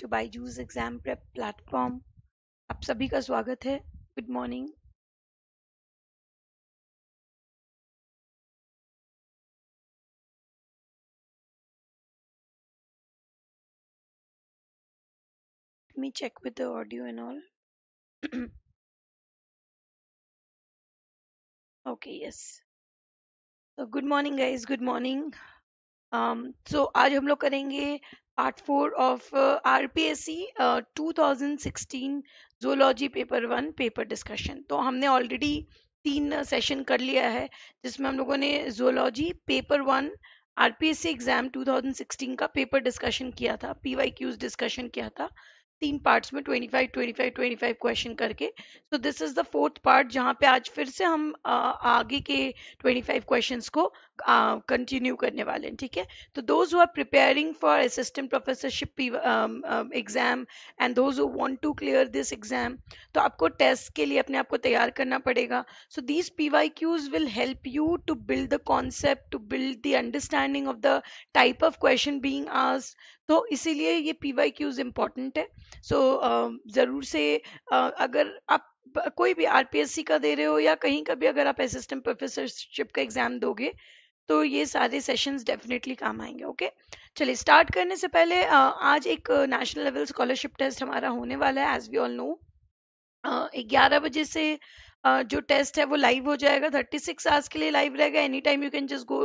To Byju's exam prep platform आप सभी का स्वागत है। Good morning me check with the audio and all okay yes good morning guys good morning so आज हम लोग करेंगे part four of R P S C two thousand sixteen zoology paper one paper discussion तो हमने already तीन session कर लिया है, जिसमें हम लोगों ने zoology paper one R P S C exam 2016 का पेपर डिस्कशन किया था पी वाई क्यूज डिस्कशन किया था। तीन पार्ट्स में 25 25 25 क्वेश्चन करके। So this is the fourth part जहाँ पे आज फिर से हम आ, आगे के 25 क्वेश्चंस को कंटिन्यू uh, करने वाले हैं ठीक है? तो those who are preparing for assistant professorship exam and those who want to clear this exam तो आपको टेस्ट के लिए अपने आप को तैयार करना पड़ेगा। So these P Y Qs will help you to build the concept to build the understanding of the type of question being आज तो इसीलिए ये पी वाई क्यूज इंपॉर्टेंट है। सो so, ज़रूर से अगर आप कोई भी आरपीएससी का दे रहे हो या कहीं का भी अगर आप असिस्टेंट प्रोफेसरशिप का एग्ज़ाम दोगे तो ये सारे सेशंस डेफिनेटली काम आएँगे ओके चलिए स्टार्ट करने से पहले आज एक नेशनल लेवल स्कॉलरशिप टेस्ट हमारा होने वाला है एज वी ऑल नो ग्यारह बजे से जो टेस्ट है वो लाइव हो जाएगा। 36 आवर्स के लिए लाइव रहेगा। Any time you can just go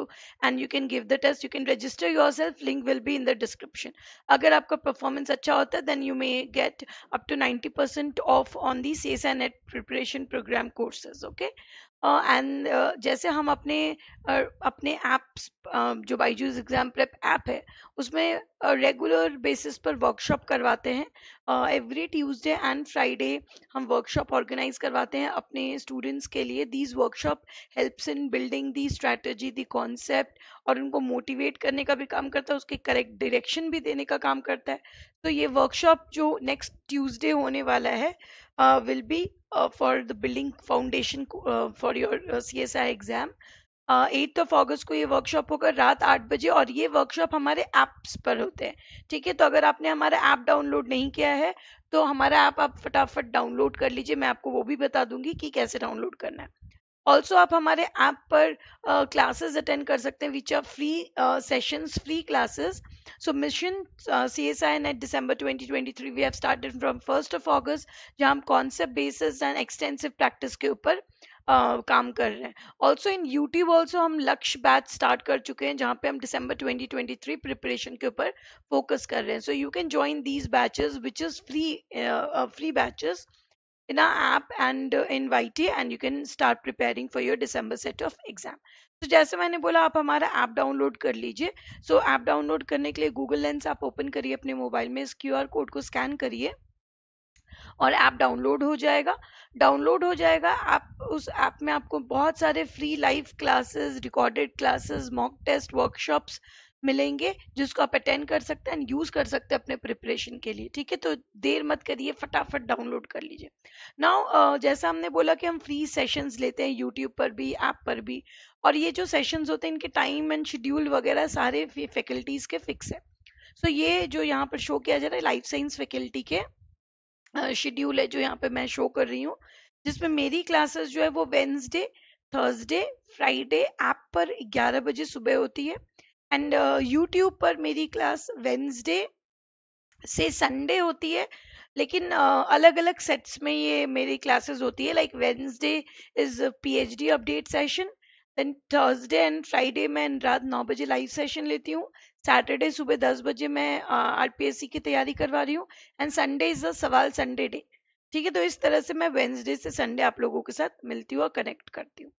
and you can give the test you can register yourself link will be in the description अगर आपका परफॉर्मेंस अच्छा होता है then you may get up to 90 percent off on the S NET preparation program courses okay and जैसे हम अपने uh, अपने apps uh, जो बाईजूस एग्ज़ाम प्रेप ऐप है उसमें रेगुलर बेसिस पर वर्कशॉप करवाते हैं। एवरी ट्यूसडे एंड फ्राइडे हम वर्कशॉप ऑर्गेनाइज करवाते हैं अपने स्टूडेंट्स के लिए। These workshop helps in building the strategy the concept और उनको मोटिवेट करने का भी काम करता है उसके करेक्ट डायरेक्शन भी देने का काम करता है। तो ये वर्कशॉप जो नेक्स्ट ट्यूसडे होने वाला है will be for the building foundation for your C S I exam eighth of August को ये वर्कशॉप होगा रात आठ बजे और ये वर्कशॉप हमारे ऐप्स पर होते हैं। ठीक है तो अगर आपने हमारा ऐप डाउनलोड नहीं किया है तो हमारा ऐप आप फटाफट डाउनलोड कर लीजिए, मैं आपको वो भी बता दूँगी कि कैसे डाउनलोड करना है। ऑल्सो आप हमारे ऐप पर क्लासेस uh, अटेंड कर सकते हैं which are free sessions free classes so mission C S I NET December 2023 we have started from first of August जहाँ हम concept basis and extensive practice के ऊपर Uh, काम कर रहे हैं। ऑल्सो इन यूट्यूब ऑल्सो हम लक्ष्य बैच स्टार्ट कर चुके हैं जहाँ पे हम दिसंबर 2023 प्रिपरेशन के ऊपर फोकस कर रहे हैं। So you can join these batches which is free free batches in our app and uh, in YT and you can start preparing for your December set of exam. तो जैसे मैंने बोला आप हमारा ऐप डाउनलोड कर लीजिए सो app download करने के लिए गूगल लेंस आप ओपन करिए अपने मोबाइल में इस क्यूआर कोड को स्कैन करिए और ऐप डाउनलोड हो जाएगा डाउनलोड हो जाएगा आप उस ऐप में आपको बहुत सारे free live classes recorded classes mock test workshops मिलेंगे जिसको आप अटेंड कर सकते हैं एंड यूज़ कर सकते हैं अपने प्रिपरेशन के लिए ठीक है? तो देर मत करिए फटाफट डाउनलोड कर लीजिए। नाउ जैसा हमने बोला कि हम फ्री सेशंस लेते हैं यूट्यूब पर भी ऐप पर भी और ये जो सेशंस होते हैं इनके टाइम एंड शेड्यूल वगैरह सारे फैकल्टीज के फिक्स है। सो so, ये जो यहाँ पर शो किया जा रहा है लाइफ साइंस फैकल्टी के शेड्यूल है जो यहाँ पे मैं शो कर रही हूँ जिसमें मेरी क्लासेस जो है वो वेंसडे थर्सडे फ्राइडे ऐप पर 11 बजे सुबह होती है। एंड यूट्यूब uh, पर मेरी क्लास वेंसडे से संडे होती है लेकिन अलग अलग सेट्स में ये मेरी क्लासेस होती है like Wednesday is PhD update session then Thursday and Friday मैं रात नौ बजे लाइव सेशन लेती हूँ सैटरडे सुबह दस बजे मैं आरपीएससी की तैयारी करवा रही हूँ एंड संडे इज़ अ सवाल संडे डे ठीक है तो इस तरह से मैं वेंसडे से संडे आप लोगों के साथ मिलती हूँ और कनेक्ट करती हूँ।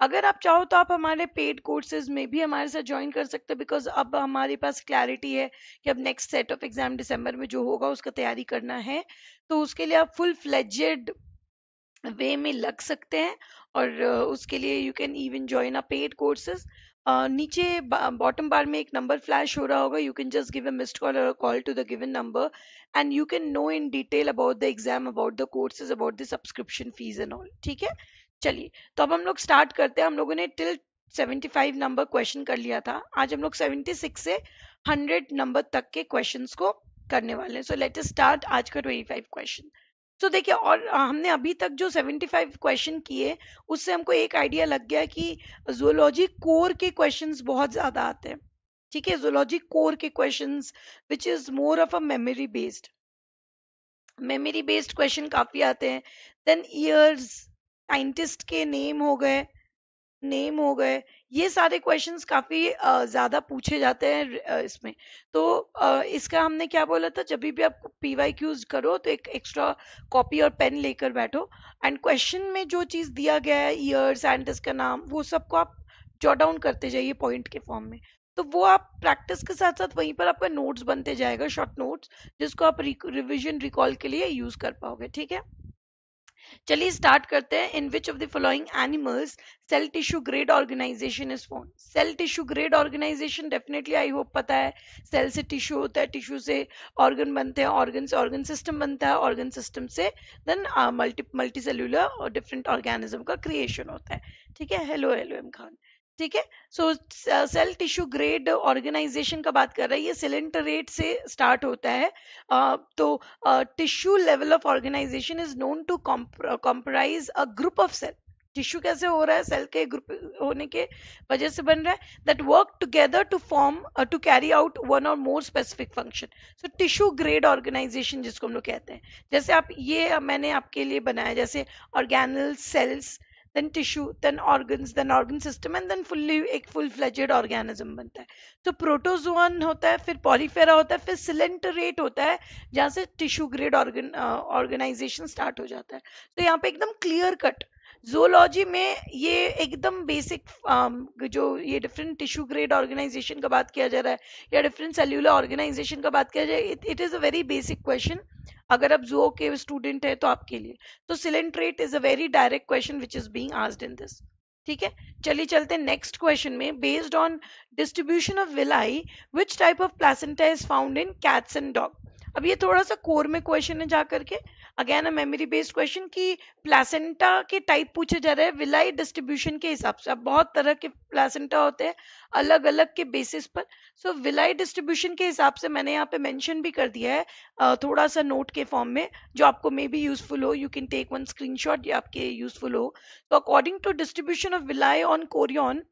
अगर आप चाहो तो आप हमारे पेड कोर्सेज में भी हमारे साथ ज्वाइन कर सकते हैं बिकॉज़ अब हमारे पास क्लैरिटी है कि अब नेक्स्ट सेट ऑफ़ एग्ज़ाम दिसंबर में जो होगा उसका तैयारी करना है। तो उसके लिए आप फुल फ्लेजेड वे में लग सकते हैं और उसके लिए you can even join a paid courses नीचे बॉटम बार में एक नंबर फ्लैश हो रहा होगा you can just give a missed call और call to the given number and you can know in detail about the exam about the courses about the subscription fees and all ठीक है? चलिए तो अब हम लोग स्टार्ट करते हैं। हम लोगों ने टिल 75 नंबर क्वेश्चन कर लिया था। आज हम लोग 76 से 100 नंबर तक के क्वेश्चंस को करने वाले हैं। सो लेट अस स्टार्ट आज का 25 क्वेश्चन तो देखिए, और हमने अभी तक जो 75 क्वेश्चन किए, उससे हमको एक आइडिया लग गया कि जूलॉजी कोर के क्वेश्चंस बहुत ज़्यादा आते हैं। ठीक है? जूलॉजी कोर के questions which is more of a memory based memory based question काफ़ी आते हैं। देन ईयर्स साइंटिस्ट के नेम हो गए, नेम हो गए, ये सारे क्वेश्चंस काफ़ी ज़्यादा पूछे जाते हैं इसमें। तो इसका हमने क्या बोला था, जब भी आप पीवाई क्यूज करो तो एक एक्स्ट्रा कॉपी और पेन लेकर बैठो। एंड क्वेश्चन में जो चीज़ दिया गया है ईयर साइंटिस्ट का नाम, वो सबको आप जॉट डाउन करते जाइए पॉइंट के फॉर्म में। तो वो आप प्रैक्टिस के साथ साथ वहीं पर आपका नोट्स बनते जाएगा शॉर्ट नोट्स जिसको आप रिविजन रिकॉल के लिए यूज़ कर पाओगे, ठीक है? चलिए स्टार्ट करते हैं. In which of the following animals cell tissue grade organisation is found cell tissue grade organisation definitely I hope पता है. सेल से टिश्यू होता है टिश्यू से ऑर्गन बनते हैं ऑर्गन से ऑर्गन सिस्टम बनता है ऑर्गन सिस्टम से देन मल्टी मल्टी सेल्यूलर और डिफरेंट ऑर्गेनिज्म का क्रिएशन होता है. ठीक है? हेलो हेलो एम खान ठीक है? So cell tissue grade organisation का बात कर रहे हैं। ये सिलेंडर रेट से स्टार्ट होता है। Uh, तो tissue level of organisation is known to comprise a group of cell tissue कैसे हो रहा है? सेल के ग्रुप होने के वजह से बन रहा है। That work together to form to carry out one और more specific function so tissue grade organisation जिसको हम लोग कहते हैं। जैसे आप ये मैंने आपके लिए बनाया। जैसे organelle cells then tissue, then organs, then organ system, and then fully, एक full fledged organism बनता है। तो प्रोटोजोन होता है, फिर पॉलीफेरा होता है, फिर सिलेंटरेट होता है, जहाँ से tissue grade organ organisation start हो जाता है। तो यहाँ पे एकदम क्लियर कट जोलॉजी में ये एकदम बेसिक um, जो ये डिफरेंट टिश्यू ग्रेड ऑर्गेनाइजेशन का बात किया जा रहा है या डिफरेंट सेल्यूलर ऑर्गेनाइजेशन का बात किया जाए it is a very basic question अगर आप जो के स्टूडेंट है तो आपके लिए। तो coelenterate is a very direct question which is being asked in this ठीक है? चलिए चलते हैं नेक्स्ट क्वेश्चन में। Based on distribution of villi which type of placenta is found in cats and dog अब ये थोड़ा सा कोर में क्वेश्चन है जा करके again a memory based question कि प्लासेंटा के टाइप पूछे जा रहे हैं विलाई डिस्ट्रीब्यूशन के हिसाब से। अब बहुत तरह के प्लासेंटा होते हैं अलग अलग के बेसिस पर। सो so, विलाई डिस्ट्रीब्यूशन के हिसाब से मैंने यहाँ पे मेंशन भी कर दिया है थोड़ा सा नोट के फॉर्म में जो आपको मे बी यूजफुल हो। You can take one screenshot या आपके यूजफुल हो। तो according to distribution of villi on chorion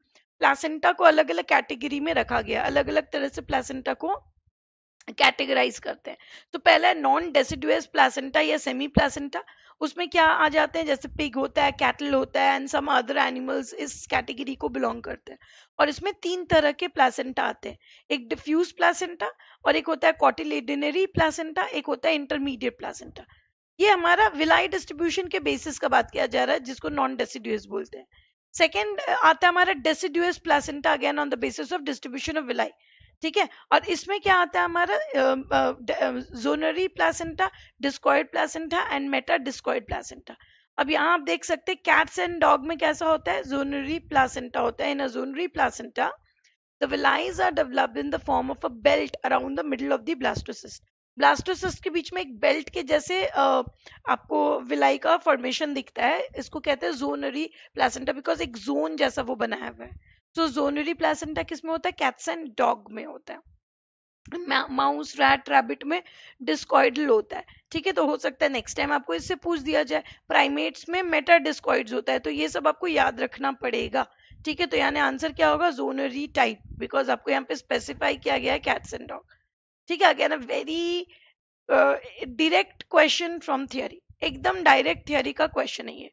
placenta को अलग अलग कैटेगरी में रखा गया। अलग अलग तरह से प्लासेंटा को कैटेगराइज करते हैं। तो पहला है नॉन डेसिडुअस प्लासेंटा या सेमी प्लासेंटा उसमें क्या आ जाते हैं? जैसे पिग होता है कैटल होता है एंड सम अदर एनिमल्स इस कैटेगरी को बिलोंग करते हैं। और इसमें तीन तरह के प्लासेंटा आते हैं। एक डिफ्यूज प्लासेंटा और एक होता है कॉटिलेडिनरी प्लासेंटा एक होता है इंटरमीडिएट प्लासेंटा ये हमारा विलाई डिस्ट्रीब्यूशन के बेसिस का बात किया जा रहा है, जिसको नॉन डेसिडुअस बोलते हैं। सेकेंड आता है हमारा deciduous placenta again on the basis of distribution of villi ठीक है? और इसमें क्या आता है हमारा? Zonary placenta, discoid placenta and meta discoid placenta. अब यहाँ आप देख सकते हैं कैट्स एंड डॉग में कैसा होता है? जोनरी प्लासेंटा होता है। In zonary placenta, the villi are developed in the form of a belt around the middle of the blastocyst. Blastocyst के बीच में एक बेल्ट के जैसे आपको विलाई का फॉर्मेशन दिखता है। इसको कहते हैं जोनरी प्लासेंटा बिकॉज़ एक जोन जैसा वो बनाया हुआ है। तो जोनरी प्लेसेंटा किसमें होता है? कैट्स एंड डॉग में होता है। माउस रैट रैबिट में डिस्कॉइडल होता है। ठीक है तो हो सकता है नेक्स्ट टाइम आपको इससे पूछ दिया जाए। प्राइमेट्स में मेटा डिस्कॉइड्स होता है तो ये सब आपको याद रखना पड़ेगा। ठीक है तो यानी आंसर क्या होगा? जोनरी टाइप बिकॉज़ आपको यहाँ पे स्पेसिफाई किया गया है कैट्स एंड डॉग ठीक है again a very direct question from theory एकदम डायरेक्ट थियरी का क्वेश्चन है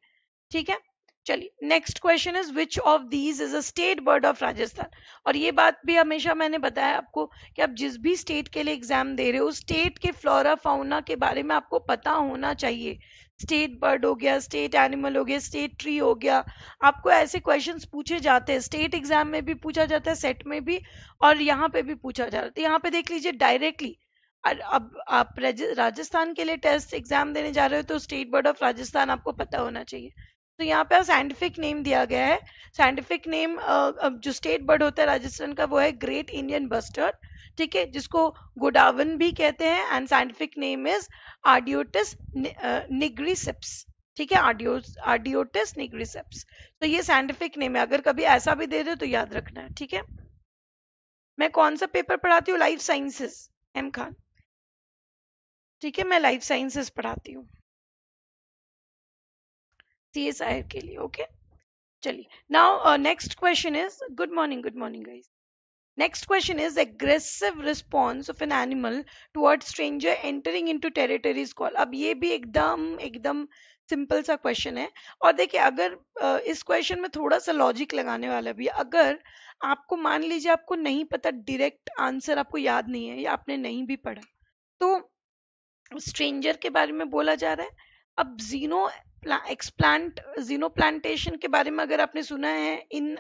ठीक है? चलिए next question is which of these is a state bird of Rajasthan और ये बात भी हमेशा मैंने बताया आपको कि आप जिस भी स्टेट के लिए एग्ज़ाम दे रहे हो स्टेट के फ्लोरा फाउना के बारे में आपको पता होना चाहिए। स्टेट बर्ड हो गया स्टेट एनिमल हो गया स्टेट ट्री हो गया। आपको ऐसे क्वेश्चंस पूछे जाते हैं। स्टेट एग्ज़ाम में भी पूछा जाता है सेट में भी और यहाँ पे भी पूछा जाता है। यहाँ पे देख लीजिए डायरेक्टली अब आप राजस्थान के लिए टेस्ट एग्ज़ाम देने जा रहे हो तो स्टेट बोर्ड ऑफ़ राजस्थान आपको पता होना चाहिए। तो यहाँ पे साइंटिफिक नेम दिया गया है। साइंटिफिक नेम जो स्टेट बर्ड होता है राजस्थान का, वो है ग्रेट इंडियन बस्टर्ड ठीक है? जिसको गोडावन भी कहते हैं and scientific name is Ardeotis nigriceps ठीक है? आर्डियोटिस निग्रीसेप्स तो ये साइंटिफिक नेम है। अगर कभी ऐसा भी दे दे तो याद रखना है ठीक है? मैं कौन सा पेपर पढ़ाती हूँ? Life sciences M Khan. ठीक है? मैं लाइफ साइंसेस पढ़ाती हूँ। सी आई के लिए ओके चलिए now next question is good morning good morning guys question is aggressive response of an animal towards stranger entering into territory is called. अब ये भी एकदम एकदम सिंपल सा क्वेश्चन है। और देखिए, अगर इस क्वेश्चन में थोड़ा सा लॉजिक लगाने वाला भी अगर आपको, मान लीजिए आपको नहीं पता डायरेक्ट आंसर आपको याद नहीं है या आपने नहीं भी पढ़ा तो स्ट्रेंजर के बारे में बोला जा रहा है। अब जीनो एक्सप्लांट जीनो प्लांटेशन के बारे में अगर आपने सुना है, इन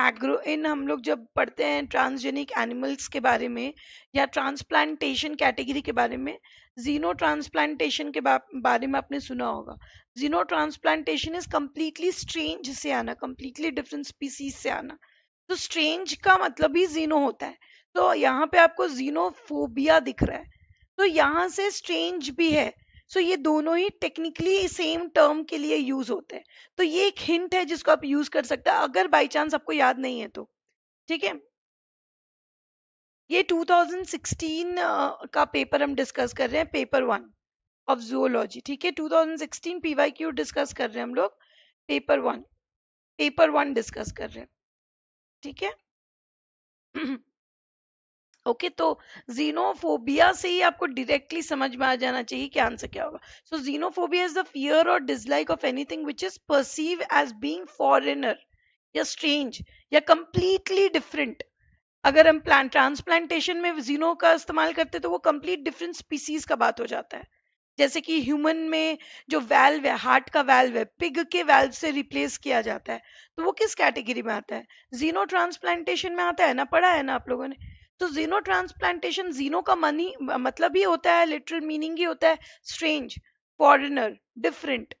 एग्रो इन हम लोग जब पढ़ते हैं ट्रांसजेनिक एनिमल्स के बारे में या ट्रांसप्लांटेशन कैटेगरी के बारे में जीनो ट्रांसप्लांटेशन के बारे में आपने सुना होगा। जीनो ट्रांसप्लांटेशन इज़ कंप्लीटली स्ट्रेंज से आना कम्प्लीटली डिफरेंट स्पीसीज से आना। तो स्ट्रेंज का मतलब ही जीनो होता है। तो यहाँ पे आपको जीनोफोबिया दिख रहा है। तो यहाँ से स्ट्रेंज भी है। सो so, ये दोनों ही टेक्निकली सेम टर्म के लिए यूज़ होते हैं। तो ये एक हिंट है जिसको आप यूज़ कर सकते हैं अगर बाई चांस आपको याद नहीं है तो। ठीक है? ये 2016 का पेपर हम डिस्कस कर रहे हैं पेपर वन ऑफ़ जूलॉजी ठीक है? 2016 पीवाईक्यू डिस्कस कर रहे हैं हम लोग paper one paper one discuss कर रहे हैं। ठीक है? ओके तो जीनोफोबिया से ही आपको डायरेक्टली समझ में आ जाना चाहिए कि आंसर क्या होगा। So xenophobia is the fear और dislike of anything which is perceive as being foreigner या स्ट्रेंज या कंप्लीटली डिफरेंट अगर हम प्लान ट्रांसप्लांटेशन में जीनो का इस्तेमाल करते तो वो कंप्लीट डिफरेंट स्पीसीज का बात हो जाता है। जैसे कि ह्यूमन में जो वैल्व है हार्ट का वैल्व है पिग के वैल्व से रिप्लेस किया जाता है। तो वो किस कैटेगरी में आता है? जीनो ट्रांसप्लांटेशन में आता है ना? पढ़ा है ना आप लोगों ने? तो जीनो ट्रांसप्लांटेशन जीनो का मनी मतलब ही होता है लिटरल मीनिंग ही होता है स्ट्रेंज फॉरेनर डिफरेंट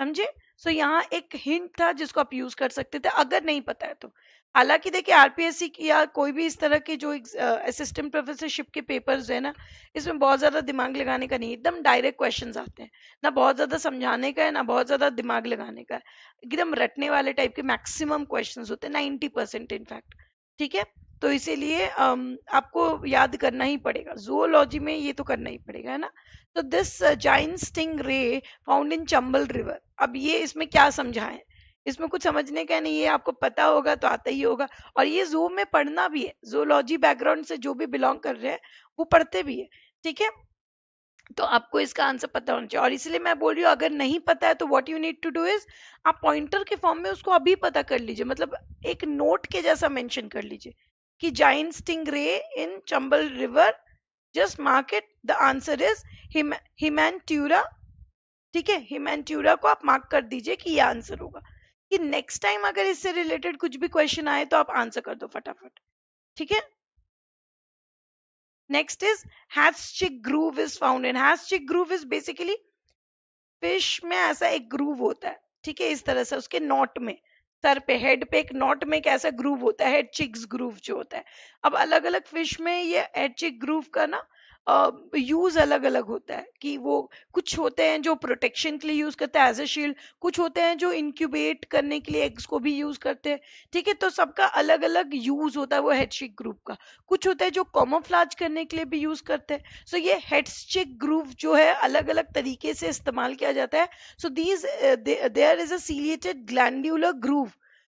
समझे? सो so, यहाँ एक हिंट था जिसको आप यूज़ कर सकते थे अगर नहीं पता है तो। हालाँकि देखिए आरपीएससी की या कोई भी इस तरह के जो असिस्टेंट प्रोफेसरशिप के पेपर्स है ना इसमें बहुत ज़्यादा दिमाग लगाने का नहीं एकदम डायरेक्ट क्वेश्चंस आते हैं। ना बहुत ज़्यादा समझाने का है ना बहुत ज़्यादा दिमाग लगाने का है। एकदम रटने वाले टाइप के मैक्सिमम क्वेश्चन होते हैं नाइन्टी इनफैक्ट ठीक है? तो इसीलिए आपको याद करना ही पड़ेगा। जोलॉजी में ये तो करना ही पड़ेगा, है ना? तो दिस जाइन स्टिंग रे फाउंड इन चंबल रिवर, अब ये इसमें क्या समझाएँ? इसमें कुछ समझने का नहीं है, आपको पता होगा तो आता ही होगा। और ये जू में पढ़ना भी है जोलॉजी बैकग्राउंड से जो भी बिलोंग कर रहे हैं, वो पढ़ते भी है, ठीक है? तो आपको इसका आंसर पता होना चाहिए। और इसलिए मैं बोल रही हूँ, अगर नहीं पता है तो what you need to do is आप पॉइंटर के फॉर्म में उसको अभी पता कर लीजिए मतलब एक नोट के जैसा मेंशन कर लीजिए। कि giant stingray in Chambal River. Just mark it. The answer is Himantura. ठीक है हिमेंट्यूरा को आप मार्क कर दीजिए कि ये आंसर होगा कि नेक्स्ट टाइम अगर इससे रिलेटेड कुछ भी क्वेश्चन आए तो आप आंसर कर दो फटाफट ठीक है next is Hatschek groove is found in Hatschek groove is basically fish में ऐसा एक ग्रूव होता है ठीक है इस तरह से उसके नॉट में सर पे हेड पे एक नॉट में एक ऐसा ग्रूव होता है हेड चिक्स ग्रूव जो होता है। अब अलग अलग फ़िश में ये हेड चिक ग्रूव का ना यूज़ अलग अलग होता है कि वो कुछ होते हैं जो प्रोटेक्शन के लिए यूज़ करते हैं एज ए शील्ड कुछ होते हैं जो इंक्यूबेट करने के लिए एग्स को भी यूज़ करते हैं। ठीक है तो सबका अलग अलग यूज़ होता है वो हेडशिक ग्रुप का। कुछ होता है जो कॉमोफ्लाज करने के लिए भी यूज़ करते हैं। सो so, ये हेडशिक ग्रुप जो है अलग अलग तरीके से इस्तेमाल किया जाता है। So these there is a ciliated glandular groove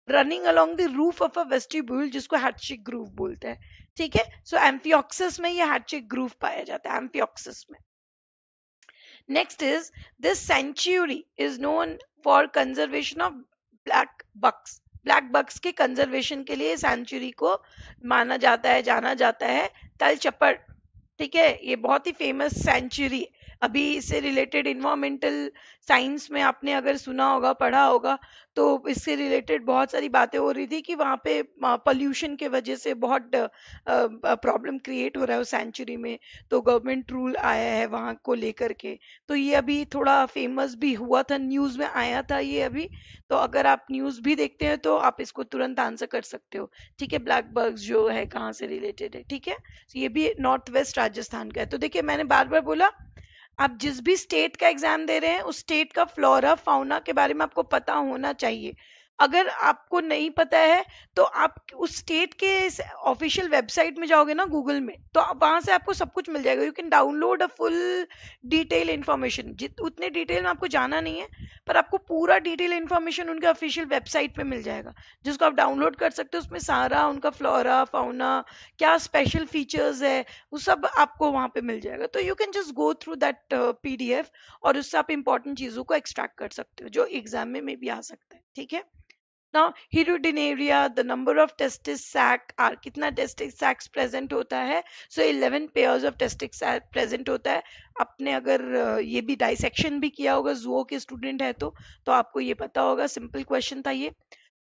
running along the roof of a vestibule जिसको हैटशिक ग्रूव बोलते हैं। ठीक है? सो एम्फियोक्सिस में ये हैटशिक ग्रूव पाया जाता है एम्फियोक्सिस में। Next is this sanctuary is known for conservation of black bucks black bucks के कंजर्वेशन के लिए सेंचुरी को माना जाता है, जाना जाता है तल चप्पड़ ठीक है? ये बहुत ही फ़ेमस सेंचुरी अभी इससे रिलेटेड इन्वायरमेंटल साइंस में आपने अगर सुना होगा, पढ़ा होगा तो इससे रिलेटेड बहुत सारी बातें हो रही थी कि वहाँ पे पोल्यूशन के वजह से बहुत प्रॉब्लम क्रिएट हो रहा है उस सेंचुरी में। तो गवर्नमेंट रूल आया है वहाँ को लेकर के। तो ये अभी थोड़ा फ़ेमस भी हुआ था न्यूज़ में आया था ये अभी। तो अगर आप न्यूज़ भी देखते हैं तो आप इसको तुरंत आंसर कर सकते हो। ठीक है ब्लैक बर्ग्स जो है, कहाँ से रिलेटेड है? ठीक है? तो ये भी नॉर्थ वेस्ट राजस्थान का है। तो देखिए, मैंने बार बार बोला आप जिस भी स्टेट का एग्ज़ाम दे रहे हैं, उस स्टेट का फ्लोरा फाउना के बारे में आपको पता होना चाहिए। अगर आपको नहीं पता है तो आप उस स्टेट के ऑफिशियल वेबसाइट में जाओगे ना गूगल में तो वहाँ से आपको सब कुछ मिल जाएगा। You can download a full detail information उतने डिटेल में आपको जाना नहीं है, पर आपको पूरा डिटेल इन्फॉर्मेशन उनके ऑफिशियल वेबसाइट पे मिल जाएगा। जिसको आप डाउनलोड कर सकते हो, उसमें सारा उनका फ्लोरा फाउना क्या स्पेशल फीचर्स है, वो सब आपको वहाँ पे मिल जाएगा। तो you can just go through that PDF और उससे आप इंपॉर्टेंट चीज़ों को एक्सट्रैक्ट कर सकते हो, जो एग्ज़ाम में मे भी आ सकता है। ठीक है? Now, hirudinaria, the number of testis sac are कितना testis sacs present होता है so 11 pairs of testis sac present होता है आपने अगर ये भी डाइसेक्शन भी किया होगा जुओ के स्टूडेंट है तो तो आपको ये पता होगा सिंपल क्वेश्चन था ये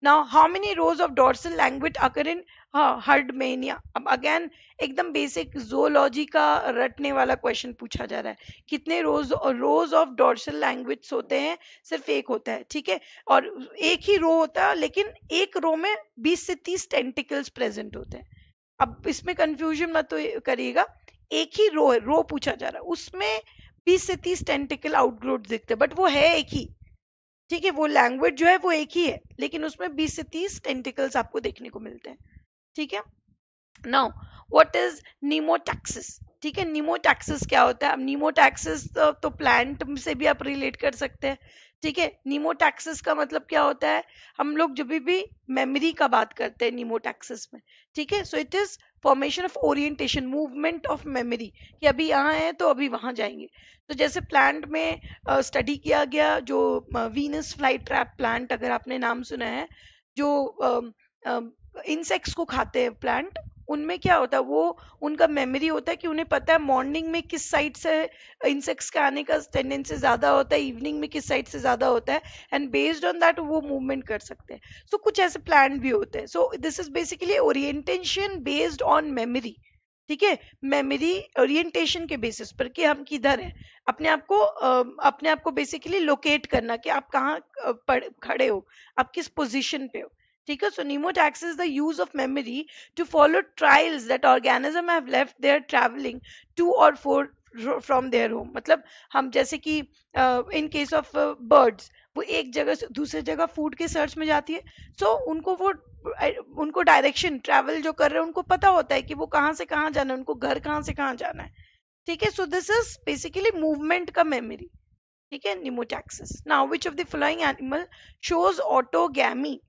Now, how many rows of dorsal language occur in uh, अब अगेन एकदम बेसिक जोलॉजी का रटने वाला क्वेश्चन पूछा जा रहा है। कितने rows rows of dorsal language होते हैं? सिर्फ़ एक होता है ठीक है? और एक ही रो होता है लेकिन एक रो में 20 से 30 टेंटिकल्स प्रेजेंट होते हैं। अब इसमें कंफ्यूजन मत तो करिएगा। एक ही रो है रो पूछा जा रहा है। उसमें 20 से 30 टेंटिकल आउटग्रोथ दिखते हैं बट वो है एक ही। ठीक है वो लैंग्वेज जो है वो एक ही है लेकिन उसमें 20 से 30 टेंटिकल्स आपको देखने को मिलते हैं ठीक है? नाउ व्हाट इज़ नीमोटैक्सिस ठीक है नीमोटैक्सिस क्या होता है? अब नीमोटैक्सिस तो, तो प्लांट से भी आप रिलेट कर सकते हैं। ठीक है? नीमोटैक्सिस का मतलब क्या होता है? हम लोग जब भी मेमोरी का बात करते हैं नीमोटैक्सिस में ठीक है? So it is formation of orientation movement of memory कि अभी यहाँ है तो अभी वहाँ जाएँगे। तो जैसे प्लांट में स्टडी uh, किया गया जो वीनस फ्लाई ट्रैप प्लांट अगर आपने नाम सुना है जो इंसेक्ट्स uh, uh, को खाते हैं प्लांट उनमें क्या होता है वो उनका मेमोरी होता है कि उन्हें पता है मॉर्निंग में किस साइड से इंसेक्ट्स के आने का टेंडेंसी ज़्यादा होता है इवनिंग में किस साइड से ज़्यादा होता है एंड बेस्ड ऑन दैट वो मूवमेंट कर सकते हैं। सो so, कुछ ऐसे प्लान भी होते हैं। So this is basically orientation based on memory ठीक है? मेमोरी ओरिएंटेशन के बेसिस पर कि हम किधर हैं। अपने आप को अपने आप को बेसिकली लोकेट करना कि आप कहाँ खड़े हो आप किस पोजीशन पे हो। ठीक है so mnemotaxis is the use of memory to follow trials that organism have left their travelling to और फोर फ्रॉम देयर होम मतलब हम जैसे कि इन केस ऑफ़ बर्ड्स वो एक जगह से दूसरी जगह फ़ूड के सर्च में जाती है सो so, उनको वो उनको डायरेक्शन ट्रैवल जो कर रहे हैं उनको पता होता है कि वो कहाँ से कहाँ जाना है उनको घर कहाँ से कहाँ जाना है। ठीक है so this is basically movement का मेमोरी ठीक है nemotaxis now which of the following animal shows autogamy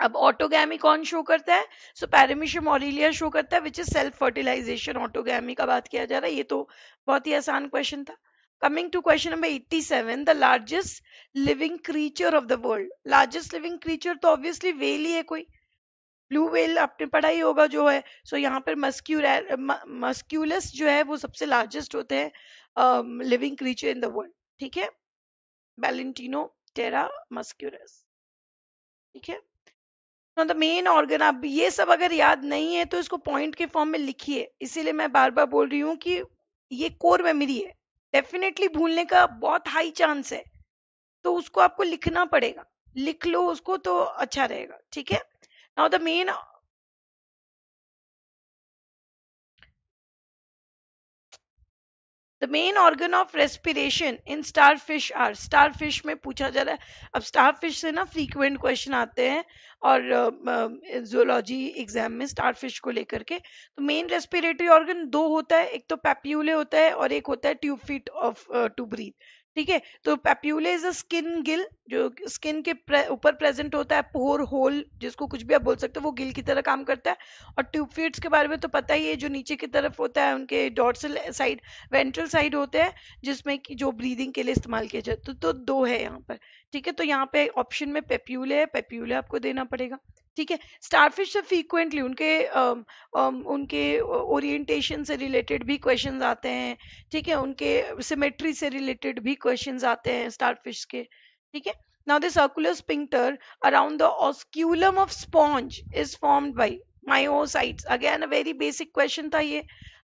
अब ऑटोगैमी कौन शो करता है? सो पैरामिशियम ऑरिलिया शो करता है which is self fertilisation autogamy का बात किया जा रहा है, ये तो बहुत ही आसान क्वेश्चन था। Coming to question number 87 the largest living creature of the world largest living creature तो ऑब्वियसली वेल ही है कोई। ब्लू वेल आपने पढ़ा ही होगा जो है। सो so, यहाँ पर मस्क्यूलर मस्क्यूलस जो है, वो सबसे लार्जेस्ट होते हैं living creature in the world ठीक है? बैलेंटिनो टेरा मस्क्यूलस ठीक है? द मेन ऑर्गन आप ये सब अगर याद नहीं है तो इसको पॉइंट के फॉर्म में लिखिए। इसीलिए मैं बार बार बोल रही हूँ कि ये कोर मेमोरी है। डेफिनेटली भूलने का बहुत हाई चांस है। तो उसको आपको लिखना पड़ेगा। लिख लो उसको तो अच्छा रहेगा। ठीक है? Now the main the main organ of respiration in starfish are starfish में पूछा जा रहा है। अब स्टार फ़िश से ना फ्रीक्वेंट क्वेश्चन आते हैं और जोलॉजी uh, एग्ज़ाम में स्टार फ़िश को लेकर के। तो मेन रेस्पिरेटरी ऑर्गन दो होता है एक तो पैप्यूले होता है और एक होता है tube feet of to breathe ठीक है? तो papulae is a skin gill जो स्किन के ऊपर प्रे, प्रेजेंट होता है पोर होल जिसको कुछ भी आप बोल सकते हो वो गिल की तरह काम करता है। और ट्यूब फीट्स के बारे में तो पता ही है जो नीचे की तरफ़ होता है उनके डॉर्सल साइड वेंट्रल साइड होते हैं जिसमें कि जो ब्रीदिंग के लिए इस्तेमाल किया जाता है। तो, तो दो है यहाँ पर ठीक है? तो यहाँ पे ऑप्शन में पेप्यूले है पेप्यूले आपको देना पड़ेगा। ठीक है? स्टारफिश से फ्रीक्वेंटली उनके उनके ओरिएंटेशन से रिलेटेड भी क्वेश्चंस आते हैं, ठीक है? उनके सिमेट्री से रिलेटेड भी क्वेश्चंस आते हैं स्टारफिश के, ठीक है? Now the circular sphincter around the osculum of sponge is formed by again, a very basic question था ये।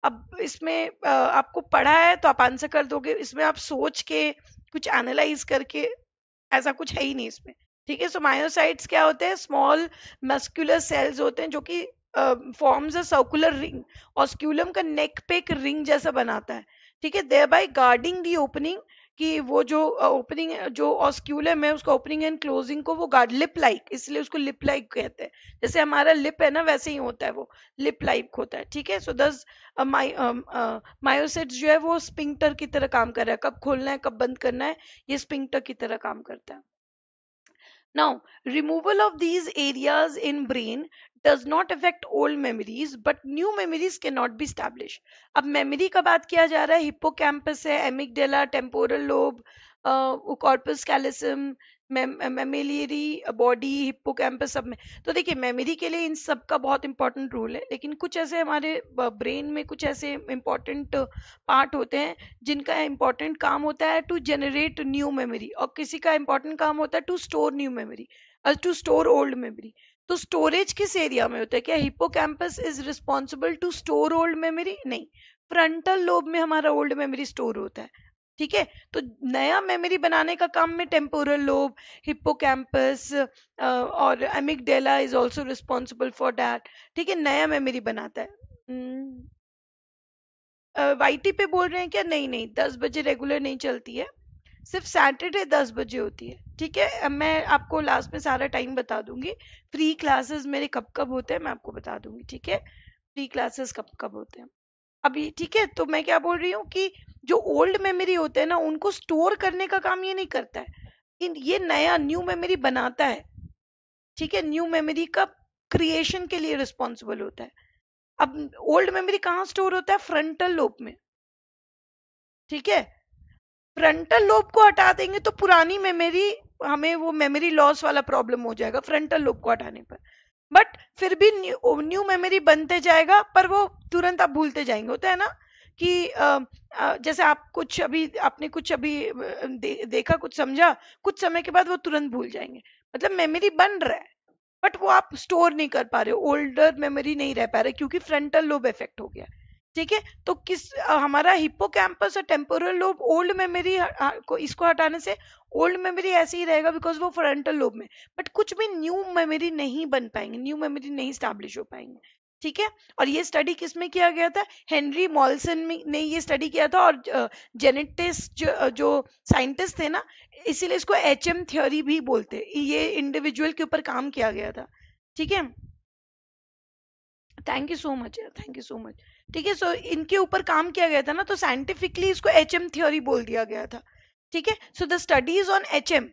अब इसमें आपको पढ़ा है तो आप आंसर कर दोगे। इसमें आप सोच के, कुछ एनालाइज करके, ऐसा कुछ है ही नहीं इसमें। ठीक है सो मायोसाइट्स क्या होते हैं? स्मॉल मस्कुलर सेल्स होते हैं, जो कि forms a circular ring osculum का नेक पे एक रिंग जैसा बनाता है। ठीक है thereby guarding the opening कि वो जो ओपनिंग जो ऑस्क्यूलम है, उसका ओपनिंग एंड क्लोजिंग को वो गार्ड लिप लाइक इसलिए उसको लिप लाइक कहते हैं। जैसे हमारा लिप है ना, वैसे ही होता है वो लिप लाइक होता है, ठीक है? सो दस मायोसेट्स जो है, वो स्पिंक्टर की तरह काम कर रहा है। कब खोलना है, कब बंद करना है, ये स्पिंक्टर की तरह काम करता है। Now, removal of these areas in brain does not affect old memories but new memories cannot be established अब memory का बात किया जा रहा है हिप्पोकैम्पस है amygdala temporal lobe corpus callosum Mammillary body hippocampus सब में। तो देखिए मेमोरी के लिए इन सब का बहुत इंपॉर्टेंट रोल है, लेकिन कुछ ऐसे हमारे ब्रेन में कुछ ऐसे इंपॉर्टेंट पार्ट होते हैं, जिनका इंपॉर्टेंट काम होता है टू जनरेट न्यू मेमोरी और किसी का इंपॉर्टेंट काम होता है to store new memory to store old memory तो स्टोरेज किस एरिया में होता है? क्या hippocampus is responsible to store old memory नहीं। फ्रंटल लोब में हमारा ओल्ड मेमोरी स्टोर होता है। ठीक है? तो नया मेमोरी बनाने का काम में टेम्पोरल लोब हिप्पोकैम्पस और amygdala is also responsible for that ठीक है? नया मेमोरी बनाता है। वाईटी पे बोल रहे हैं क्या? नहीं नहीं, दस बजे रेगुलर नहीं चलती है। सिर्फ़ सैटरडे दस बजे होती है। ठीक है? मैं आपको लास्ट में सारा टाइम बता दूँगी। फ्री क्लासेस मेरे कब कब होते हैं मैं आपको बता दूँगी। ठीक है? फ्री क्लासेस कब कब होते हैं? अभी ठीक है तो मैं क्या बोल रही हूँ कि जो ओल्ड मेमोरी होते हैं ना, उनको स्टोर करने का काम ये नहीं करता है। ये नया न्यू मेमोरी बनाता है। ठीक है न्यू मेमोरी का क्रिएशन के लिए रिस्पॉन्सिबल होता है। अब ओल्ड मेमोरी कहाँ स्टोर होता है? फ्रंटल लोब में। ठीक है? फ्रंटल लोब को हटा देंगे तो पुरानी मेमोरी हमें वो मेमोरी लॉस वाला प्रॉब्लम हो जाएगा फ्रंटल लोब को हटाने पर। बट फिर भी न्यू न्यू मेमोरी बनते जाएगा पर वो तुरंत आप भूलते जाएँगे होता है ना? कि जैसे आप कुछ अभी आपने कुछ अभी दे, देखा कुछ समझा कुछ समय के बाद वो तुरंत भूल जाएँगे। मतलब मेमोरी बन रहा है बट वो आप स्टोर नहीं कर पा रहे हो ओल्डर मेमोरी नहीं रह पा रहे क्योंकि फ्रंटल लोब इफ़ेक्ट हो गया। ठीक है? तो किस हमारा हिप्पो कैंपस और टेम्पोरल लोब ओल्ड मेमोरी को इसको हटाने से ओल्ड मेमोरी ऐसे ही रहेगा बिकॉज़ वो फ्रंटल लोब में। बट कुछ भी न्यू मेमोरी नहीं बन पाएँगे न्यू मेमोरी नहीं स्टैब्लिश हो पाएँगे। ठीक है? और ये स्टडी किसमें किया गया था? हेनरी मॉलसन ने ये स्टडी किया था और जेनेटिस्ट जो, जो साइंटिस्ट थे ना इसीलिए इसको एच एम थ्योरी भी बोलते हैं। ये इंडिविजुअल के ऊपर काम किया गया था। ठीक है? Thank you so much thank you so much ठीक है? सो इनके ऊपर काम किया गया था ना तो साइंटिफिकली इसको एच एम थ्योरी बोल दिया गया था। ठीक है? So the studies on H M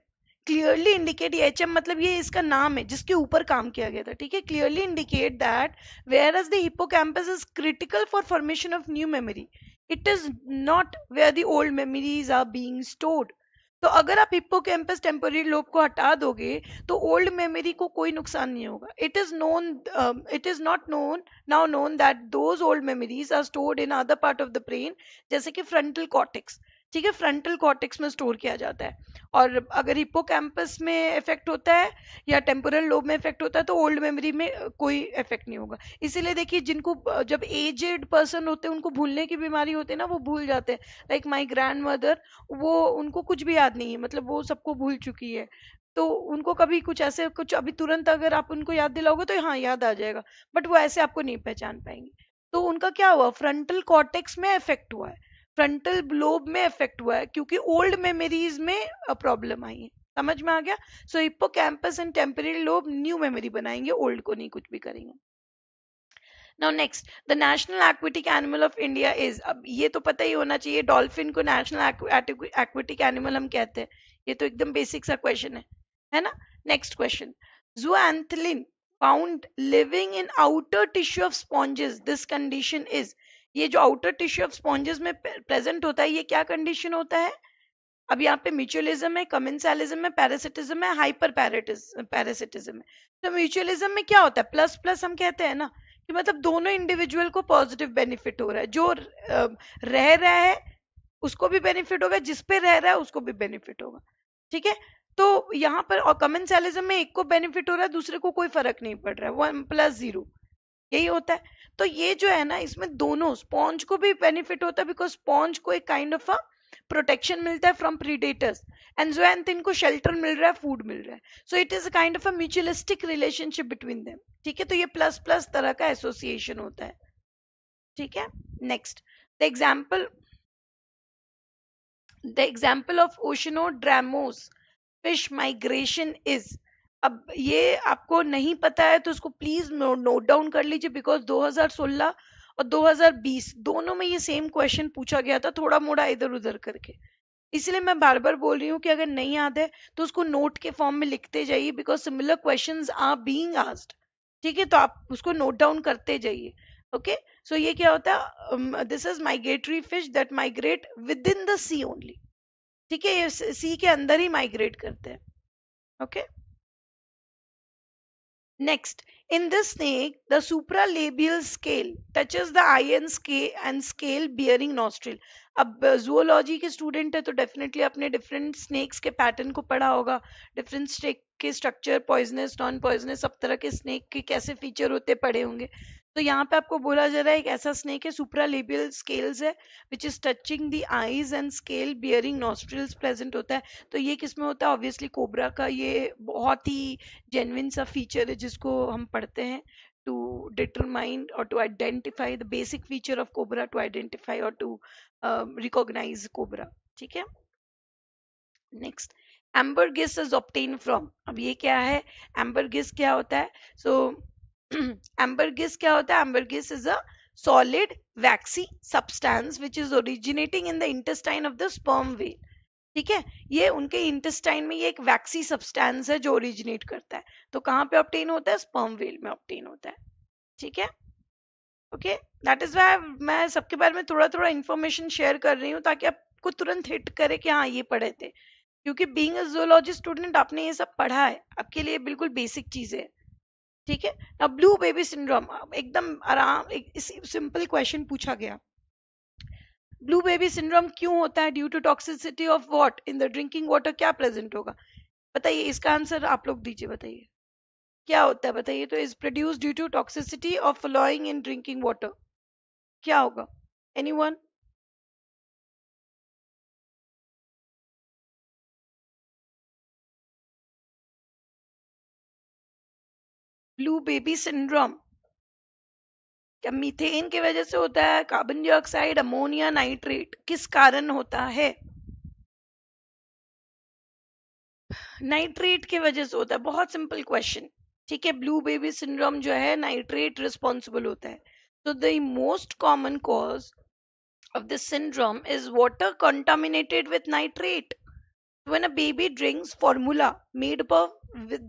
clearly indicate ये एच मतलब ये इसका नाम है, जिसके ऊपर काम किया गया था, ठीक है? Clearly indicate that whereas the hippocampus is critical for formation of new memory it is not where the old memories are being stored तो अगर आप हिप्पोकैम्पस टेम्पोरी लोब को हटा दोगे तो ओल्ड मेमोरी को कोई नुकसान नहीं होगा। It is known it is not known now known that those old memories are stored in other part of the brain जैसे कि फ्रंटल कॉर्टेक्स ठीक है फ्रंटल कॉर्टेक्स में स्टोर किया जाता है। और अगर हिप्पो कैंपस में इफ़ेक्ट होता है या टेम्पोरल लोब में इफ़ेक्ट होता है तो ओल्ड मेमोरी में कोई इफ़ेक्ट नहीं होगा। इसीलिए देखिए, जिनको जब एजेड पर्सन होते हैं, उनको भूलने की बीमारी होती है ना, वो भूल जाते हैं। लाइक माई ग्रैंड मदर वो, उनको कुछ भी याद नहीं है मतलब वो सबको भूल चुकी है। तो उनको कभी कुछ ऐसे, कुछ अभी तुरंत अगर आप उनको याद दिलाओगे तो हाँ याद आ जाएगा। बट वो ऐसे आपको नहीं पहचान पाएँगे। तो उनका क्या हुआ? फ्रंटल कॉर्टेक्स में इफ़ेक्ट हुआ है। फ्रंटल लोब में इफ़ेक्ट हुआ है, क्योंकि ओल्ड मेमोरीज में प्रॉब्लम आई है। समझ में आ गया? So hippocampus and temporary lobe new memory बनाएँगे ओल्ड को नहीं कुछ भी करेंगे। Now next the national aquatic animal of India is अब ये तो पता ही होना चाहिए डॉल्फिन को नेशनल एक्विटिक एनिमल हम कहते हैं। ये तो एकदम बेसिक सा क्वेश्चन है है ना? Next question zooxanthellae found living in outer tissue of sponges this condition is ये जो आउटर टिश्यू ऑफ़ स्पॉन्जेस में प्रेजेंट होता है, ये क्या कंडीशन होता है? अब यहाँ पे म्यूचुअलिज्म है कमेंसालिज्म है पैरासिटिज्म है हाइपर पैरासिटिज्म है। तो म्यूचुअलिज्म में क्या होता है? प्लस प्लस हम कहते हैं ना कि मतलब दोनों इंडिविजुअल को पॉजिटिव बेनिफिट हो रहा है। जो रह रहा है, उसको भी बेनिफिट होगा, जिस पे रह रहा है, उसको भी बेनिफिट होगा। ठीक है? तो यहाँ पर, और कमेंसालिज्म में एक को बेनिफिट हो रहा है, दूसरे को कोई फ़र्क नहीं पड़ रहा है। वन प्लस ज़ीरो यही होता है। तो ये जो है ना, इसमें दोनों स्पॉन्ज को भी बेनिफिट होता है बिकॉज़ स्पॉन्ज को एक काइंड ऑफ़ अ प्रोटेक्शन मिलता है फ्रॉम प्रीडेटर्स एंड जो एंड इनको शेल्टर मिल रहा है फ़ूड मिल रहा है. So it is a kind of a mutualistic relationship between them ठीक है? तो ये प्लस प्लस तरह का एसोसिएशन होता है. ठीक है? Next the example the example of oceanodromous fish migration is अब ये आपको नहीं पता है तो उसको प्लीज़ नोट डाउन कर लीजिए बिकॉज़ 2016 और 2020 दोनों में ये सेम क्वेश्चन पूछा गया था थोड़ा मोड़ा इधर उधर करके। इसलिए मैं बार बार बोल रही हूँ कि अगर नहीं याद है तो उसको नोट के फॉर्म में लिखते जाइए because similar question are being asked ठीक है तो आप उसको नोट डाउन करते जाइए। ओके सो ये क्या होता है? This is migratory fish that migrate within the sea only ठीक है, ये सी के अंदर ही माइग्रेट करते हैं। Okay okay? Next, in the snake, the supralabial scale touches the iron scale and scale bearing nostril. अब जुअलॉजी के स्टूडेंट है तो डेफिनेटली अपने डिफरेंट स्नेक्स के पैटर्न को पढ़ा होगा डिफरेंट स्नेक के स्ट्रक्चर पॉइजनस नॉन पॉइजनस सब तरह के स्नेक के कैसे फीचर होते पढ़े होंगे तो यहाँ पे आपको बोला जा रहा है एक ऐसा स्नेक है सुप्रालेबियल स्केल्स है which is touching the eyes and scale bearing nostrils present होता है। तो ये किसमें होता है? ऑब्वियसली कोबरा का ये बहुत ही जेनविन सा फीचर है जिसको हम पढ़ते हैं determine or to identify the basic feature of cobra to identify or to um, recognize cobra ठीक है? Next ambergris is obtained from अब ये क्या है? एम्बरगिस क्या होता है? सो so, ambergris क्या होता है ambergris is a solid waxy substance which is originating in the intestine of the sperm whale. ठीक है? ये उनके इंटेस्टाइन में ये एक वैक्सी सब्सटेंस है जो ओरिजिनेट करता है। तो कहाँ पे ऑप्टेन होता है? स्पर्म वेल में ऑप्टेन होता है। ठीक है? ओके दैट इज़ वाई मैं सबके बारे में थोड़ा थोड़ा इन्फॉर्मेशन शेयर कर रही हूँ ताकि आपको तुरंत हिट करे कि हाँ ये पढ़े थे। क्योंकि बीइंग अ जूलॉजी स्टूडेंट आपने ये सब पढ़ा है। आपके लिए बिल्कुल बेसिक चीज़ें है। ठीक है? अब ब्लू बेबी सिंड्रोम एकदम आराम, एक सिंपल क्वेश्चन पूछा गया। ब्लू बेबी सिंड्रोम क्यों होता है? Due to toxicity of what in the drinking water क्या प्रेजेंट होगा? बताइए, इसका आंसर आप लोग दीजिए, बताइए। क्या होता है, बताइए तो is produce due to toxicity of flowing in drinking water क्या होगा? Any one blue baby syndrome. क्या मीथेन की वजह से होता है? कार्बन डाइऑक्साइड अमोनिया नाइट्रेट किस कारण होता है? नाइट्रेट की वजह से होता है। बहुत सिंपल क्वेश्चन। ठीक है ब्लू बेबी सिंड्रोम जो है नाइट्रेट रिस्पॉन्सिबल होता है। तो the most common cause of this syndrome is water contaminated with nitrate. When a baby drinks formula made up of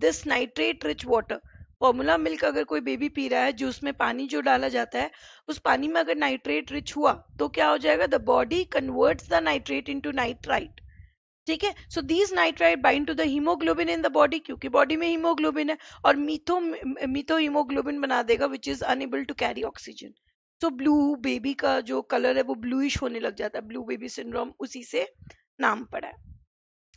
this nitrate rich water, formula milk अगर कोई baby P रहा है जो उसमें पानी जो डाला जाता है, उस पानी में अगर नाइट्रेट रिच हुआ तो क्या हो जाएगा? The body converts the nitrate into nitrite ठीक है? So these nitrite bind to the haemoglobin in the body क्योंकि बॉडी में हीमोग्लोबिन है, और मीथो मीथो हीमोग्लोबिन बना देगा which is unable to carry oxygen so blue baby का जो कलर है, वो ब्लूइश होने लग जाता है। ब्लू बेबी सिंड्रोम उसी से नाम पड़ा है।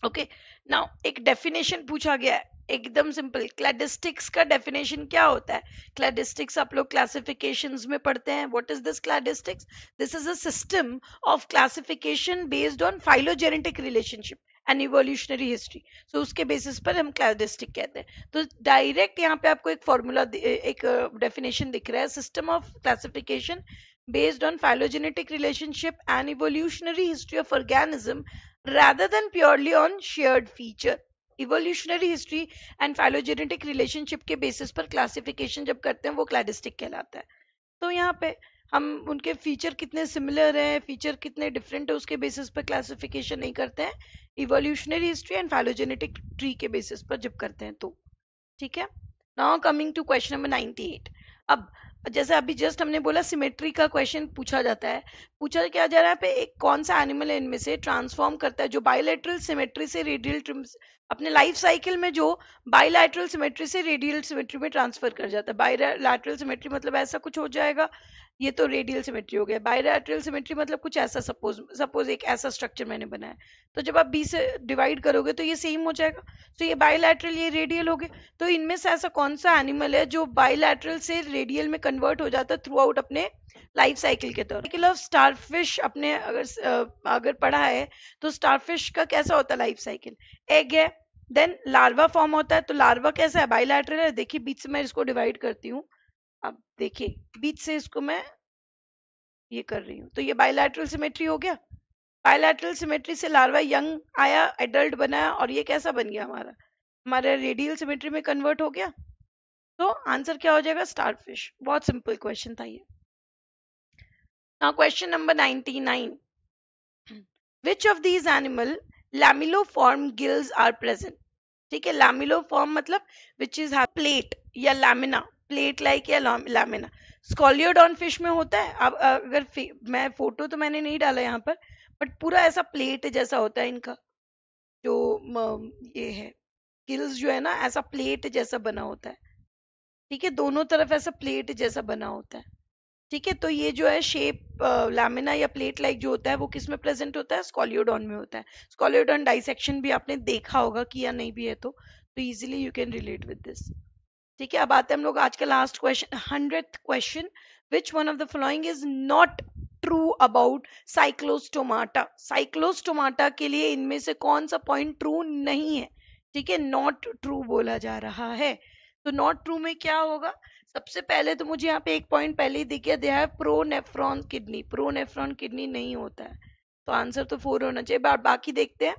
ओके नाउ एक डेफिनेशन पूछा गया है, एकदम सिंपल क्लैडिस्टिक्स का डेफिनेशन क्या होता है? क्लैडिस्टिक्स आप लोग क्लासिफिकेशन में पढ़ते हैं what is this cladistics this is a system of classification based on phylogenetic relationship and evolutionary history so उसके बेसिस पर हम क्लैडिस्टिक कहते हैं। तो डायरेक्ट यहाँ पे आपको एक फॉर्मूला एक डेफिनेशन दिख रहा है system of classification based on phylogenetic relationship and evolutionary history of organism rather than purely on shared feature. Evolutionary history and phylogenetic relationship के बेसिस पर क्लासिफिकेशन जब करते हैं, वो क्लैडिस्टिक कहलाता है। तो यहाँ पे हम उनके फीचर कितने सिमिलर है फीचर कितने डिफरेंट है, उसके बेसिस पर क्लासिफिकेशन नहीं करते हैं। Evolutionary history and phylogenetic tree के बेसिस पर जब करते हैं तो। ठीक है? Now coming to question number 98 अब जैसे अभी जस्ट हमने बोला सिमेट्री का क्वेश्चन पूछा जाता है। पूछा क्या जा रहा है पे? एक कौन सा एनिमल इनमें से ट्रांसफॉर्म करता है? जो बायोलेट्रल सिमेट्री से रेडियल अपने लाइफ साइकिल में जो बायोलैटरल सिमेट्री से रेडियल सिमेट्री में ट्रांसफ़र कर जाता है। बायोलैटरल सिमेट्री मतलब ऐसा कुछ हो जाएगा। ये तो रेडियल सिमेट्री हो गया। बायोलैटरल सिमेट्री मतलब कुछ ऐसा सपोज़ सपोज़ एक ऐसा स्ट्रक्चर मैंने बनाया। तो जब आप बी से डिवाइड करोगे तो ये सेम हो जाएगा। तो ये बायोलैटरल ये रेडियल हो गया तो इनमें से ऐसा कौन सा एनिमल है जो बायोलैटरल से रेडियल में कन्वर्ट हो जाता है थ्रू आउट अपने लाइफ साइकिल के तौर स्टारफिश अपने अगर अगर पढ़ा है तो स्टारफिश का कैसा होता है लाइफ साइकिल एग है देन लार्वा फॉर्म होता है। तो लार्वा कैसा है? बाइलैटरल है। देखिए, बीच से मैं इसको डिवाइड करती हूँ। अब देखिए, बीच से इसको मैं ये कर रही हूँ। तो ये बाइलैटरल सिमेट्री हो गया। बायलैटरल सिमेट्री से लार्वा यंग आया एडल्ट बनाया और ये कैसा बन गया हमारा? हमारा रेडियल सिमेट्री में कन्वर्ट हो गया। तो आंसर क्या हो जाएगा? स्टार फ़िश बहुत सिंपल क्वेश्चन था ये। Now question number 99. Which of these animal lamelliform gills are present ठीक है, lamelliform मतलब which इज़ plate या lamina plate लाइक या lamina. स्कॉलियोडॉन फ़िश में होता है। अब, अगर मैं फ़ोटो तो मैंने नहीं डाला यहाँ पर बट पूरा ऐसा प्लेट जैसा होता है इनका, जो ये है। गिल्स जो है ना, ऐसा प्लेट जैसा बना होता है। ठीक है? दोनों तरफ़ ऐसा प्लेट जैसा बना होता है। ठीक है? तो ये जो है शेप लैमिना या प्लेट लाइक जो होता है, वो किसमें प्रेजेंट होता है? स्कॉलियोडॉन में होता है। स्कॉलियोडॉन डाइसेक्शन भी आपने देखा होगा कि या नहीं भी है तो तो easily you can relate with this ठीक है, अब आते हैं हम लोग आज का last question hundred question which one of the following is not true about cyclostomata cyclostomata के लिए इनमें से कौन सा पॉइंट ट्रू नहीं है? ठीक है नॉट ट्रू बोला जा रहा है। तो नॉट ट्रू में क्या होगा? सबसे पहले तो मुझे यहाँ पे एक पॉइंट पहले ही दिख गया they have pronephron kidney pronephron kidney नहीं होता है। तो आंसर तो फोर होना चाहिए बाकी देखते हैं।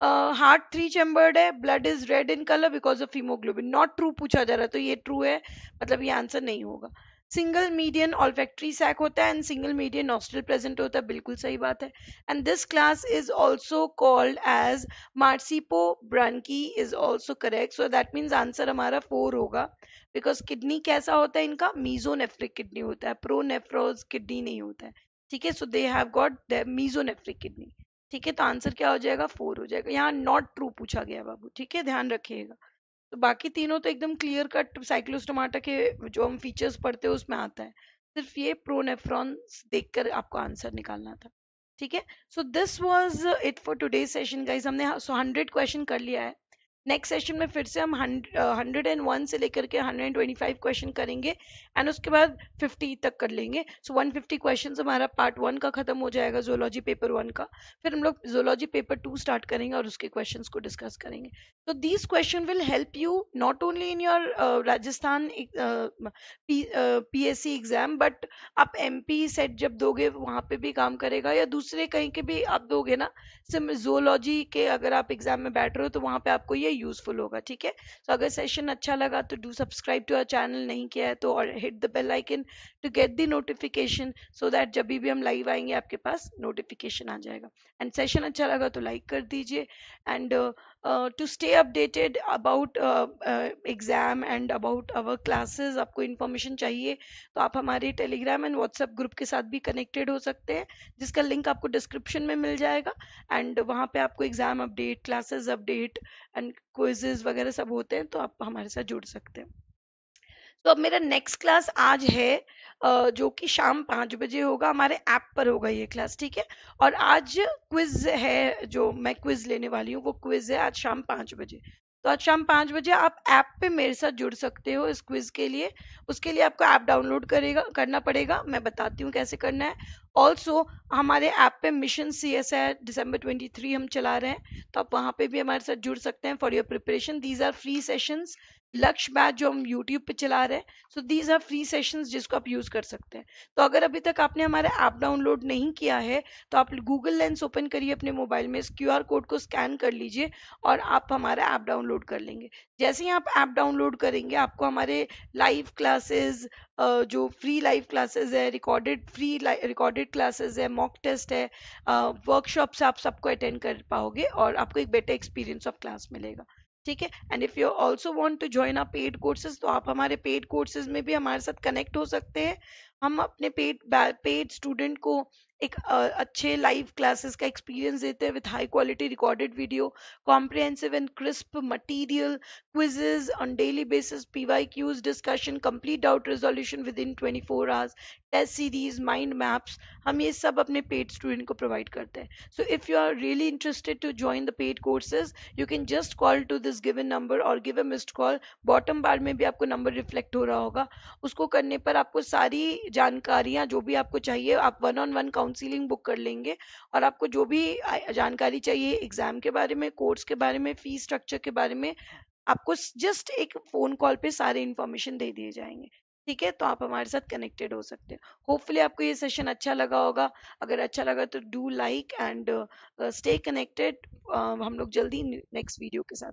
हार्ट थ्री चैम्बर्ड है blood is red in colour because of haemoglobin not true पूछा जा रहा है तो ये ट्रू है मतलब ये आंसर नहीं होगा। सिंगल मीडियन ऑल्फैक्ट्री सैक होता है and single median nostril present होता है, बिल्कुल सही बात है। And this class is also called as marsipobranchii is also correct so that means answer हमारा फोर होगा। बिकॉज़ किडनी कैसा होता है इनका? मीजोनेफ्रिक किडनी होता है। प्रोनेफ्रोज किडनी नहीं होता है। ठीक है? So they have got mesonephric kidney ठीक है तो आंसर क्या हो जाएगा? फोर हो जाएगा। यहाँ नॉट ट्रू पूछा गया बाबू, ठीक है? ध्यान रखिएगा। तो बाकी तीनों तो एकदम क्लियर कट साइक्लोस्टोमाटा के जो हम फीचर्स पढ़ते हैं, उसमें आता है। सिर्फ़ ये प्रोनेफ्रॉन देखकर आपको आंसर निकालना था, ठीक है? So this was it for today session guys हमने सो हंड्रेड क्वेश्चन कर लिया है। नेक्स्ट सेशन में फिर से हम हंड्रेड एंड वन से लेकर के hundred and twenty five question करेंगे एंड उसके बाद फिफ्टी तक कर लेंगे। सो वन फिफ्टी क्वेश्चन हमारा पार्ट वन का खत्म हो जाएगा जोलॉजी पेपर वन का। फिर हम लोग जोलॉजी पेपर टू स्टार्ट करेंगे और उसके क्वेश्चन को डिस्कस करेंगे। तो these questions will help you not only in your Rajasthan P S C exam but आप एम पी सेट जब दोगे वहाँ पे भी काम करेगा या दूसरे कहीं के भी आप दोगे ना, सिम जोलॉजी के अगर आप एग्ज़ाम में बैठ रहे हो तो वहाँ पे आपको ये यूजफुल होगा, ठीक है? तो अगर सेशन अच्छा लगा तो do subscribe to our channel नहीं किया है तो और hit the bell icon to get the notification so that जब भी हम लाइव आएँगे आपके पास नोटिफिकेशन आ जाएगा। एंड सेशन अच्छा लगा तो लाइक कर दीजिए and to stay updated about exam and about our classes आपको इन्फॉर्मेशन चाहिए तो आप हमारे टेलीग्राम एंड व्हाट्सएप ग्रुप के साथ भी कनेक्टेड हो सकते हैं, जिसका लिंक आपको डिस्क्रिप्शन में मिल जाएगा एंड वहाँ पे आपको exam update classes update and quizzes वगैरह सब होते हैं तो आप हमारे साथ जुड़ सकते हैं। तो अब मेरा नेक्स्ट क्लास आज है जो कि शाम पाँच बजे होगा, हमारे ऐप पर होगा ये क्लास ठीक है? और आज क्विज है जो मैं क्विज लेने वाली हूँ, वो क्विज है आज शाम पाँच बजे। तो आज शाम पाँच बजे आप ऐप पे मेरे साथ जुड़ सकते हो इस क्विज के लिए। उसके लिए आपको ऐप डाउनलोड करेगा, करना पड़ेगा, मैं बताती हूँ कैसे करना है। ऑल्सो हमारे ऐप पे मिशन सी एस है दिसंबर 23 हम चला रहे हैं तो आप वहाँ पे भी हमारे साथ जुड़ सकते हैं for your preparation these are free sessions Lakshya batch जो हम यूट्यूब पे चला रहे हैं so these are free sessions जिसको आप यूज़ कर सकते हैं। तो अगर अभी तक आपने हमारा ऐप डाउनलोड नहीं किया है तो आप गूगल लेंस ओपन करिए अपने मोबाइल में, इस QR कोड को स्कैन कर लीजिए और आप हमारा ऐप डाउनलोड कर लेंगे। जैसे ही आप ऐप डाउनलोड करेंगे, आपको हमारे लाइव क्लासेस जो फ्री लाइव क्लासेस है रिकॉर्डेड फ्री रिकॉर्डेड क्लासेस है मॉक टेस्ट है वर्कशॉप से आप सबको अटेंड कर पाओगे और आपको एक बेटर एक्सपीरियंस ऑफ़ क्लास मिलेगा। ठीक है? And if you also want to join a paid courses तो आप हमारे पेड कोर्सेज में भी हमारे साथ कनेक्ट हो सकते हैं। हम अपने पेड पेड स्टूडेंट को एक अच्छे लाइव क्लासेस का एक्सपीरियंस देते हैं with high quality recorded video comprehensive and crisp material quizzes on daily basis PYQs discussion complete doubt resolution within 24 hours test series mind maps हम ये सब अपने पेड स्टूडेंट को प्रोवाइड करते हैं। So if you are really interested to join the paid courses you can just call to this given number और give a missed call bottom bar में भी आपको नंबर रिफ्लेक्ट हो रहा होगा। उसको करने पर आपको सारी जानकारियाँ, जो भी आपको चाहिए, आप one on one counselling book कर लेंगे और आपको जो भी जानकारी चाहिए एग्ज़ाम के बारे में कोर्स के बारे में फ़ीस स्ट्रक्चर के बारे में, आपको जस्ट एक फ़ोन कॉल पे सारे इन्फॉर्मेशन दे दिए जाएँगे। ठीक है? तो आप हमारे साथ कनेक्टेड हो सकते हैं। होपफुली आपको ये सेशन अच्छा लगा होगा। अगर अच्छा लगा तो do like and stay connected हम लोग जल्दी नेक्स्ट वीडियो के साथ।